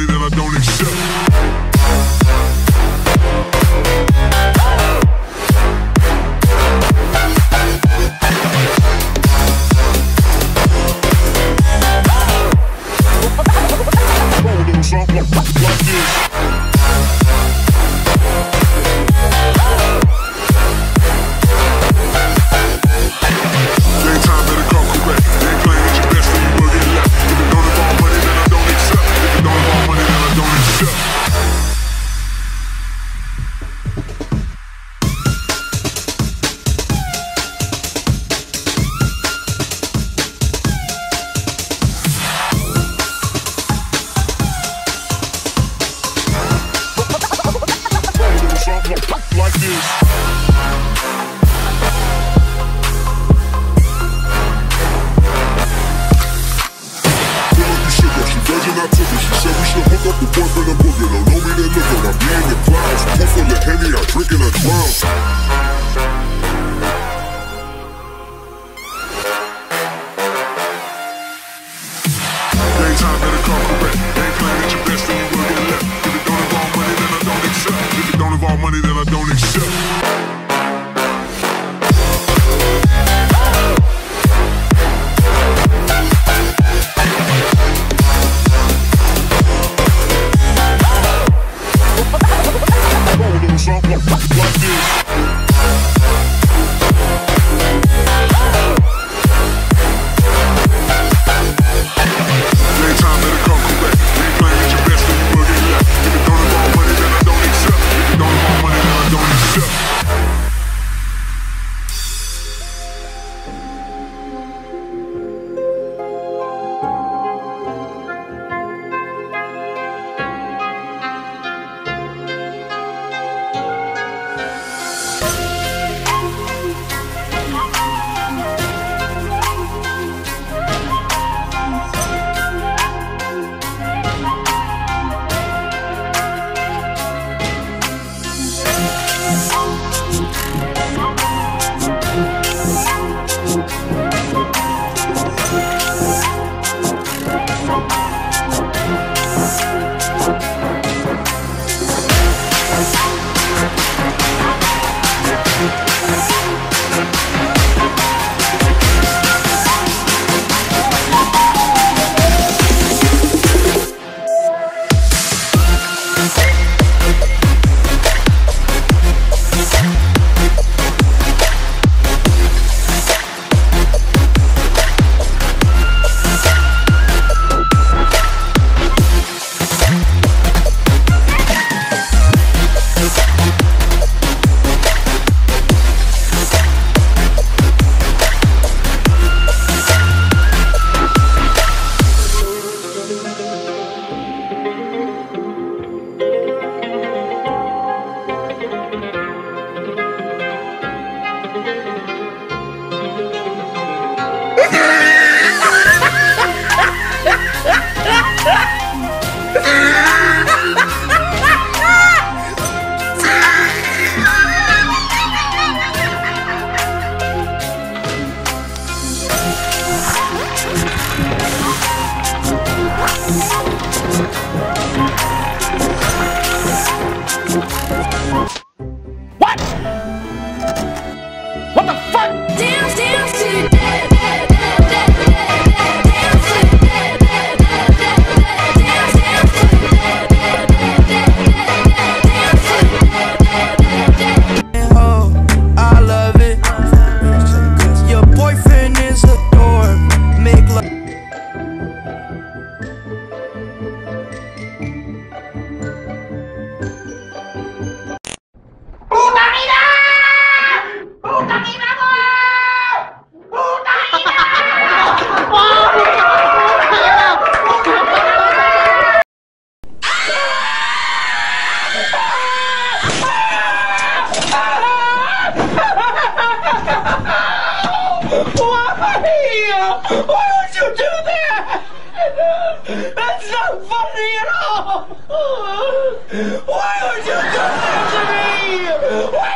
money that I don't accept. shit, hook up the boyfriend, I'm boogie. Don't know me, then look at my being in the clouds. Pull full of Henny, I drink and I. me at all! Why would you do this to me? Why